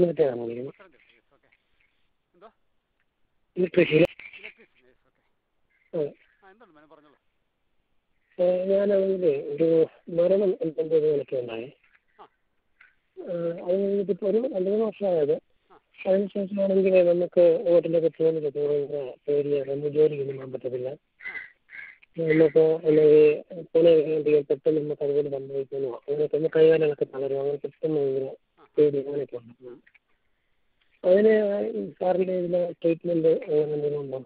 പത്തനംതിട്ടയാണ് വിളിക്കുന്നത് ഇലക്ട്രീഷ്യൻ ഞാനാണെങ്കിൽ ഒരു മരണം എന്റെ നിലയ്ക്ക് ഉണ്ടായി. അത് കഴിഞ്ഞിട്ടിപ്പോൾ ഒരു രണ്ട് മൂന്ന് വർഷമായത്. അതിനുശേഷമാണെങ്കിൽ നമുക്ക് വീട്ടിലൊക്കെ പോകുന്നത് ഭയങ്കര പേടിയാണ് നമുക്ക് ജോലിക്കൊന്നും പോകാൻ പറ്റത്തില്ല. നമുക്ക് അല്ലെങ്കിൽ കഴിയുമ്പോൾ പെട്ടെന്ന് നമുക്ക് അതുപോലെ സംഭവിക്കുന്നോ. അങ്ങനെയൊക്കെ ഒന്ന് കൈകാലുകളൊക്കെ തളരും. അങ്ങനെ പെട്ടെന്ന് ഭയങ്കര പേടി അങ്ങനെയൊക്കെ ഉണ്ട് അതിന് സാറിന്റെ ഇതിൽ ട്രീറ്റ്മെന്റ് അങ്ങനെ എന്തെങ്കിലും ഉണ്ടോ?